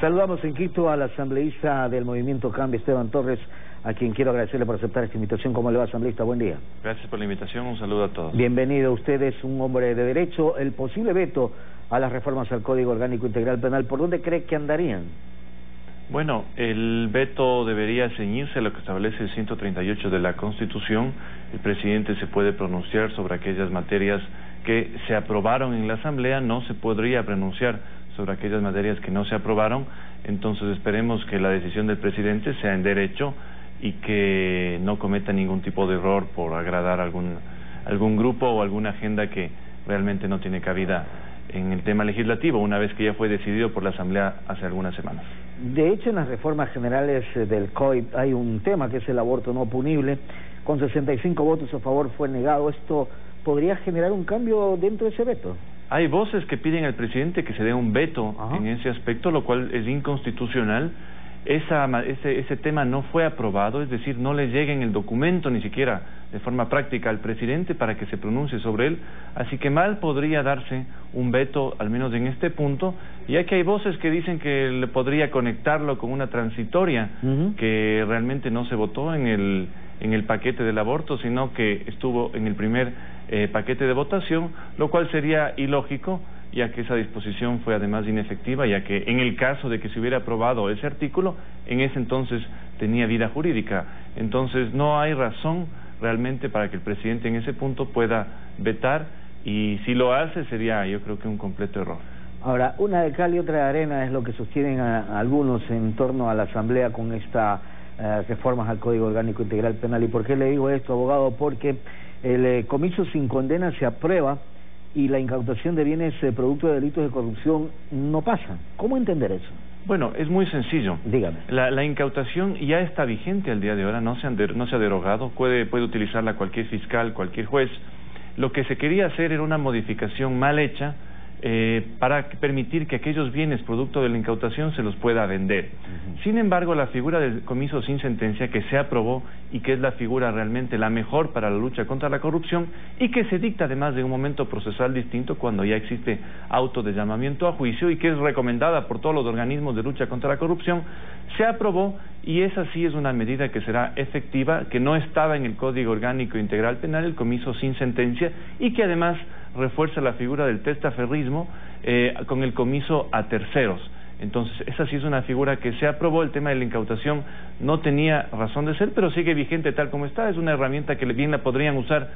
Saludamos en Quito al asambleísta del Movimiento Cambio, Esteban Torres, a quien quiero agradecerle por aceptar esta invitación. ¿Cómo le va, asambleísta? Buen día. Gracias por la invitación, un saludo a todos. Bienvenido, usted es un hombre de derecho. El posible veto a las reformas al Código Orgánico Integral Penal, ¿por dónde cree que andarían? Bueno, el veto debería ceñirse a lo que establece el 138 de la Constitución. El presidente se puede pronunciar sobre aquellas materias que se aprobaron en la Asamblea, no se podría pronunciar sobre aquellas materias que no se aprobaron. Entonces esperemos que la decisión del presidente sea en derecho y que no cometa ningún tipo de error por agradar algún, algún grupo o alguna agenda que realmente no tiene cabida en el tema legislativo, una vez que ya fue decidido por la Asamblea hace algunas semanas. De hecho, en las reformas generales eh, del COI hay un tema que es el aborto no punible. Con 65 votos a favor fue negado. ¿Esto podría generar un cambio dentro de ese veto? Hay voces que piden al presidente que se dé un veto en ese aspecto, lo cual es inconstitucional. Esa, ese, ese tema no fue aprobado, es decir, no le llega en el documento ni siquiera de forma práctica al presidente para que se pronuncie sobre él, así que mal podría darse un veto, al menos en este punto, ya que hay voces que dicen que le podría conectarlo con una transitoria que realmente no se votó en el, en el paquete del aborto, sino que estuvo en el primer eh, paquete de votación, lo cual sería ilógico, ya que esa disposición fue además inefectiva, ya que en el caso de que se hubiera aprobado ese artículo, en ese entonces tenía vida jurídica. Entonces no hay razón realmente para que el presidente en ese punto pueda vetar y si lo hace sería yo creo que un completo error. Ahora, una de cal y otra de arena es lo que sostienen algunos en torno a la Asamblea con esta eh, reformas al Código Orgánico Integral Penal. ¿Y por qué le digo esto, abogado? Porque el eh, comiso sin condena se aprueba y la incautación de bienes eh, producto de delitos de corrupción no pasa. ¿Cómo entender eso? Bueno, es muy sencillo. Dígame. La, la incautación ya está vigente al día de ahora, no se, no se ha derogado, puede, puede utilizarla cualquier fiscal, cualquier juez. Lo que se quería hacer era una modificación mal hecha eh, para permitir que aquellos bienes producto de la incautación se los pueda vender. Sin embargo, la figura del comiso sin sentencia que se aprobó y que es la figura realmente la mejor para la lucha contra la corrupción y que se dicta además de un momento procesal distinto cuando ya existe auto de llamamiento a juicio y que es recomendada por todos los organismos de lucha contra la corrupción, se aprobó y esa sí es una medida que será efectiva, que no estaba en el Código Orgánico Integral Penal, el comiso sin sentencia, y que además refuerza la figura del testaferrismo eh, con el comiso a terceros. Entonces, esa sí es una figura que se aprobó, el tema de la incautación no tenía razón de ser, pero sigue vigente tal como está, es una herramienta que bien la podrían usar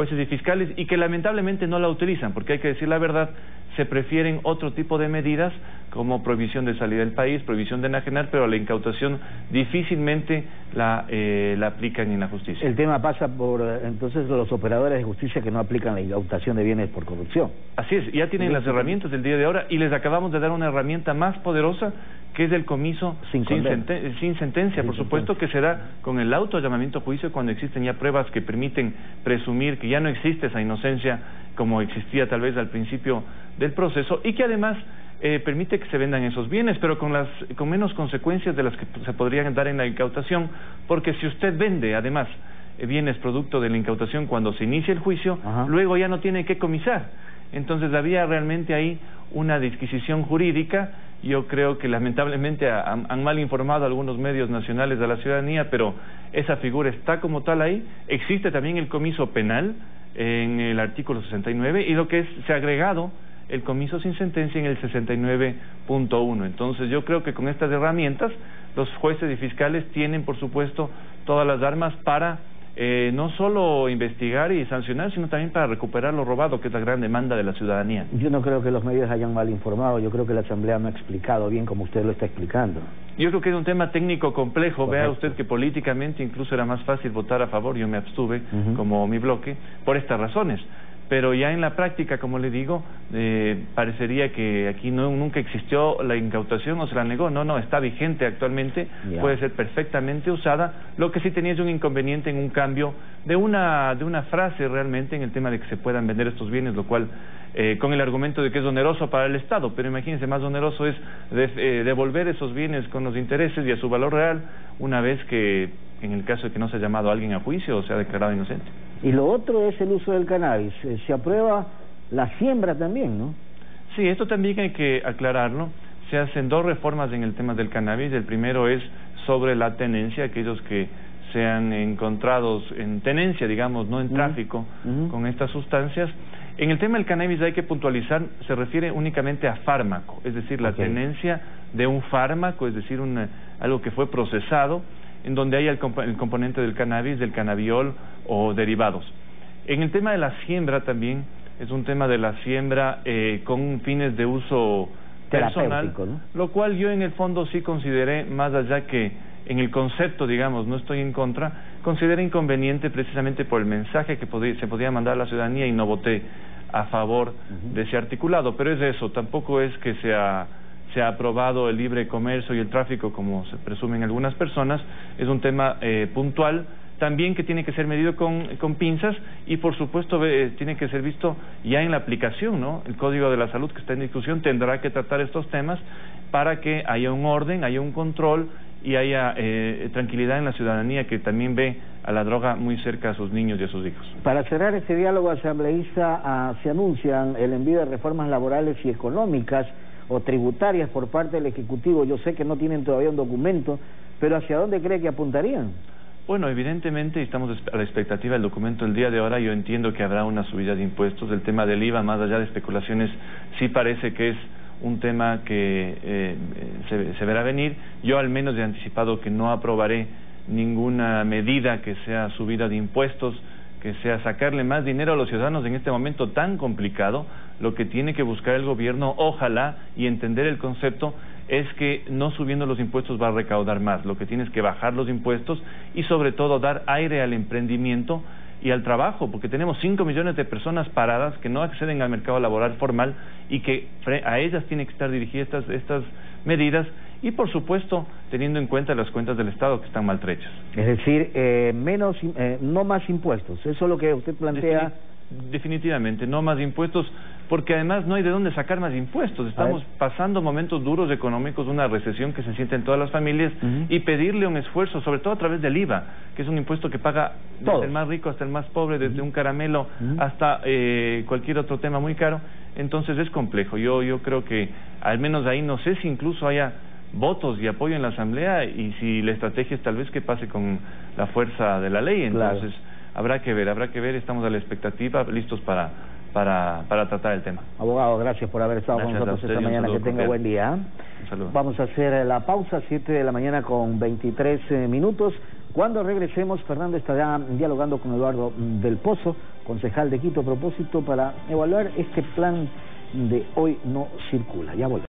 jueces y fiscales y que lamentablemente no la utilizan, porque hay que decir la verdad, se prefieren otro tipo de medidas como prohibición de salida del país, prohibición de enajenar, pero la incautación difícilmente la, eh, la aplican en la justicia. El tema pasa por entonces los operadores de justicia que no aplican la incautación de bienes por corrupción. Así es, ya tienen las herramientas del día de ahora y les acabamos de dar una herramienta más poderosa que es el comiso sin, sentencia, por supuesto que se da con el auto llamamiento a juicio cuando existen ya pruebas que permiten presumir que ya no existe esa inocencia como existía tal vez al principio del proceso y que además eh, permite que se vendan esos bienes, pero con, las, con menos consecuencias de las que se podrían dar en la incautación, porque si usted vende además eh, bienes producto de la incautación cuando se inicia el juicio, luego ya no tiene que comisar. Entonces había realmente ahí una disquisición jurídica. Yo creo que lamentablemente han, mal informado algunos medios nacionales de la ciudadanía, pero esa figura está como tal ahí. Existe también el comiso penal en el artículo 69 y lo que es, se ha agregado el comiso sin sentencia en el 69.1. Entonces yo creo que con estas herramientas los jueces y fiscales tienen, por supuesto, todas las armas para eh, no solo investigar y sancionar, sino también para recuperar lo robado, que es la gran demanda de la ciudadanía. Yo no creo que los medios hayan mal informado, yo creo que la Asamblea no ha explicado bien como usted lo está explicando. Yo creo que es un tema técnico complejo. Vea usted que políticamente incluso era más fácil votar a favor, yo me abstuve como mi bloque, por estas razones pero ya en la práctica, como le digo, eh, parecería que aquí no, nunca existió la incautación o se la negó. No, no, está vigente actualmente, puede ser perfectamente usada. Lo que sí tenía es un inconveniente en un cambio de una, de una frase realmente en el tema de que se puedan vender estos bienes, lo cual, eh, con el argumento de que es oneroso para el Estado, pero imagínense, más oneroso es eh, devolver esos bienes con los intereses y a su valor real una vez que, en el caso de que no se ha llamado a alguien a juicio o se ha declarado inocente. Y lo otro es el uso del cannabis. Eh, se aprueba la siembra también, ¿no? Sí, esto también hay que aclararlo. se hacen dos reformas en el tema del cannabis. El primero es sobre la tenencia, aquellos que sean encontrados en tenencia, digamos, no en tráfico con estas sustancias. En el tema del cannabis hay que puntualizar, se refiere únicamente a fármaco, es decir, la tenencia de un fármaco, es decir, algo que fue procesado, en donde hay el, componente del cannabis, del cannabiol o derivados. En el tema de la siembra también, es un tema de la siembra eh, con fines de uso personal, lo cual yo en el fondo sí consideré, más allá que en el concepto, digamos, no estoy en contra, considero inconveniente precisamente por el mensaje que se podía mandar a la ciudadanía y no voté a favor de ese articulado. Pero es eso, tampoco es que se ha, se ha aprobado el libre comercio y el tráfico como se presumen algunas personas, es un tema eh, puntual también que tiene que ser medido con, pinzas y por supuesto tiene que ser visto ya en la aplicación, ¿no? El Código de la Salud que está en discusión tendrá que tratar estos temas para que haya un orden, haya un control y haya eh, tranquilidad en la ciudadanía que también ve a la droga muy cerca a sus niños y a sus hijos. Para cerrar este diálogo asambleísta, ah, se anuncian el envío de reformas laborales y económicas o tributarias por parte del Ejecutivo. Yo sé que no tienen todavía un documento, pero ¿hacia dónde cree que apuntarían? Bueno, evidentemente estamos a la expectativa del documento el día de ahora. Yo entiendo que habrá una subida de impuestos. El tema del IVA, más allá de especulaciones, sí parece que es un tema que eh, se, verá venir. Yo al menos he anticipado que no aprobaré ninguna medida que sea subida de impuestos, que sea sacarle más dinero a los ciudadanos en este momento tan complicado. Lo que tiene que buscar el gobierno, ojalá, y entender el concepto, es que no subiendo los impuestos va a recaudar más. Lo que tiene es que bajar los impuestos y sobre todo dar aire al emprendimiento y al trabajo, porque tenemos 5 millones de personas paradas que no acceden al mercado laboral formal y que a ellas tienen que estar dirigidas estas, estas medidas y, por supuesto, teniendo en cuenta las cuentas del Estado que están maltrechas. Es decir, eh, menos, eh, no más impuestos. Eso es lo que usted plantea. Definitivamente, no más impuestos, porque además no hay de dónde sacar más impuestos. Estamos pasando momentos duros económicos, una recesión que se siente en todas las familias, y pedirle un esfuerzo, sobre todo a través del IVA, que es un impuesto que paga desde el más rico hasta el más pobre, desde un caramelo hasta eh, cualquier otro tema muy caro. Entonces es complejo. Yo, yo creo que al menos ahí no sé si incluso haya votos y apoyo en la Asamblea y si la estrategia es tal vez que pase con la fuerza de la ley. Entonces habrá que ver, habrá que ver, estamos a la expectativa, listos para, para, para tratar el tema. Abogado, gracias por haber estado con nosotros esta mañana, que tenga buen día. Vamos a hacer la pausa, 7 de la mañana con 23 eh, minutos. Cuando regresemos, Fernando estará dialogando con Eduardo del Pozo, concejal de Quito, a propósito para evaluar este plan de hoy no circula. Ya volvemos.